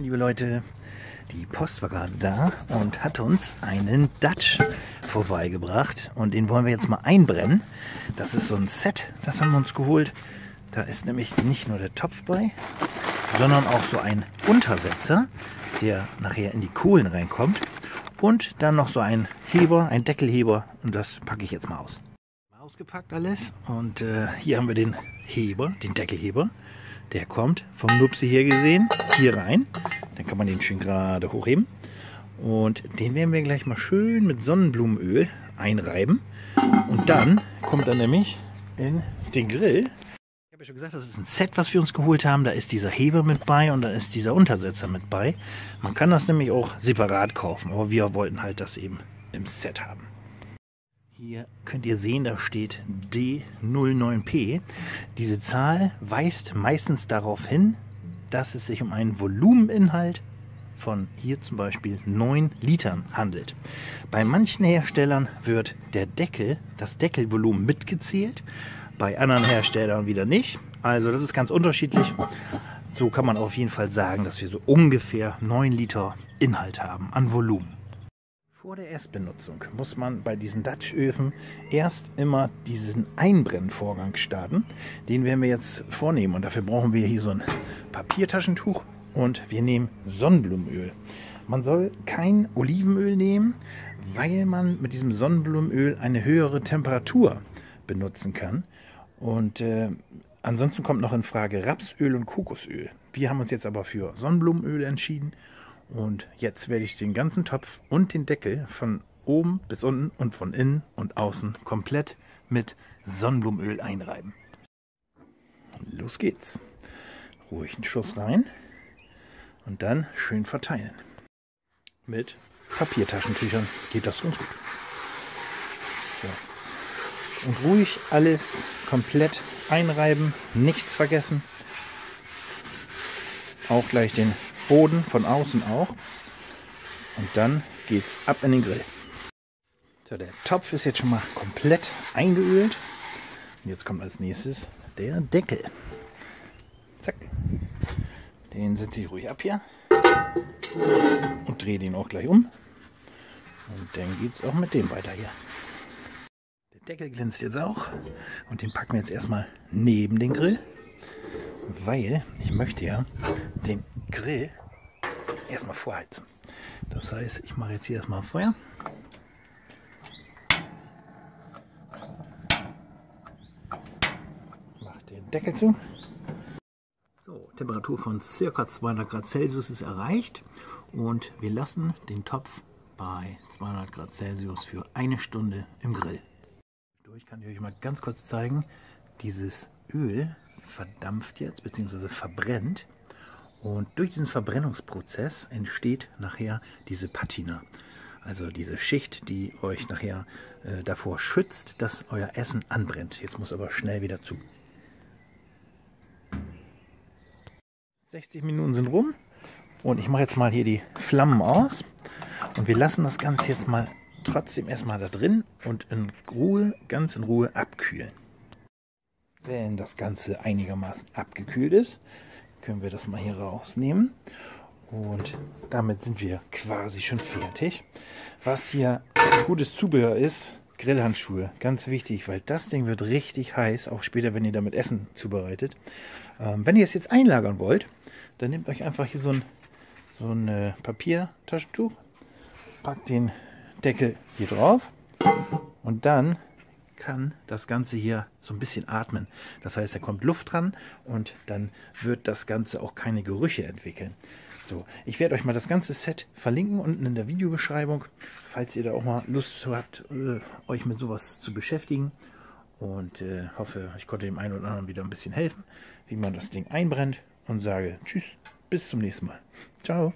Moin liebe Leute, die Post war gerade da und hat uns einen Dutch vorbeigebracht und den wollen wir jetzt mal einbrennen. Das ist so ein Set, das haben wir uns geholt. Da ist nämlich nicht nur der Topf bei, sondern auch so ein Untersetzer, der nachher in die Kohlen reinkommt und dann noch so ein Heber, ein Deckelheber und das packe ich jetzt mal aus. Ausgepackt alles und äh, hier haben wir den Heber, den Deckelheber. Der kommt vom Nupsi hier gesehen hier rein. Dann kann man den schön gerade hochheben. Und den werden wir gleich mal schön mit Sonnenblumenöl einreiben. Und dann kommt er nämlich in den Grill. Ich habe ja schon gesagt, das ist ein Set, was wir uns geholt haben. Da ist dieser Heber mit bei und da ist dieser Untersetzer mit bei. Man kann das nämlich auch separat kaufen, aber wir wollten halt das eben im Set haben. Hier könnt ihr sehen, da steht D09P. Diese Zahl weist meistens darauf hin, dass es sich um einen Volumeninhalt von hier zum Beispiel 9 Litern handelt. Bei manchen Herstellern wird der Deckel, das Deckelvolumen mitgezählt, bei anderen Herstellern wieder nicht. Also das ist ganz unterschiedlich. So kann man auf jeden Fall sagen, dass wir so ungefähr 9 Liter Inhalt haben an Volumen. Vor der Erstbenutzung muss man bei diesen Dutch-Öfen erst immer diesen Einbrennvorgang starten. Den werden wir jetzt vornehmen und dafür brauchen wir hier so ein Papiertaschentuch und wir nehmen Sonnenblumenöl. Man soll kein Olivenöl nehmen, weil man mit diesem Sonnenblumenöl eine höhere Temperatur benutzen kann. Und äh, ansonsten kommt noch in Frage Rapsöl und Kokosöl. Wir haben uns jetzt aber für Sonnenblumenöl entschieden und jetzt werde ich den ganzen Topf und den Deckel von oben bis unten und von innen und außen komplett mit Sonnenblumenöl einreiben. Los geht's. Ruhig einen Schuss rein und dann schön verteilen. Mit Papiertaschentüchern geht das ganz gut. So. Und ruhig alles komplett einreiben, nichts vergessen. Auch gleich den Boden von außen auch. Und dann geht es ab in den Grill. So, der Topf ist jetzt schon mal komplett eingeölt. Und jetzt kommt als nächstes der Deckel. Zack. Den setze ich ruhig ab hier. Und drehe den auch gleich um. Und dann geht es auch mit dem weiter hier. Der Deckel glänzt jetzt auch. Und den packen wir jetzt erstmal neben den Grill. Weil ich möchte ja den Grill erstmal vorheizen. Das heißt, ich mache jetzt hier erstmal Feuer. Mache den Deckel zu. So, Temperatur von ca. 200 Grad Celsius ist erreicht und wir lassen den Topf bei 200 Grad Celsius für eine Stunde im Grill. Ich kann euch mal ganz kurz zeigen, dieses Öl verdampft jetzt bzw. verbrennt und durch diesen Verbrennungsprozess entsteht nachher diese Patina. Also diese Schicht, die euch nachher äh, davor schützt, dass euer Essen anbrennt. Jetzt muss aber schnell wieder zu. 60 Minuten sind rum und ich mache jetzt mal hier die Flammen aus und wir lassen das Ganze jetzt mal trotzdem erstmal da drin und in Ruhe, ganz in Ruhe abkühlen. Wenn das Ganze einigermaßen abgekühlt ist, können wir das mal hier rausnehmen. Und damit sind wir quasi schon fertig. Was hier gutes Zubehör ist, Grillhandschuhe. Ganz wichtig, weil das Ding wird richtig heiß, auch später, wenn ihr damit Essen zubereitet. Ähm, wenn ihr es jetzt einlagern wollt, dann nehmt euch einfach hier so ein, so ein äh, Papiertaschentuch, packt den Deckel hier drauf und dann kann das Ganze hier so ein bisschen atmen. Das heißt, da kommt Luft dran und dann wird das Ganze auch keine Gerüche entwickeln. So, ich werde euch mal das ganze Set verlinken unten in der Videobeschreibung, falls ihr da auch mal Lust habt, äh, euch mit sowas zu beschäftigen. Und äh, hoffe, ich konnte dem einen oder anderen wieder ein bisschen helfen, wie man das Ding einbrennt. Und sage Tschüss, bis zum nächsten Mal. Ciao.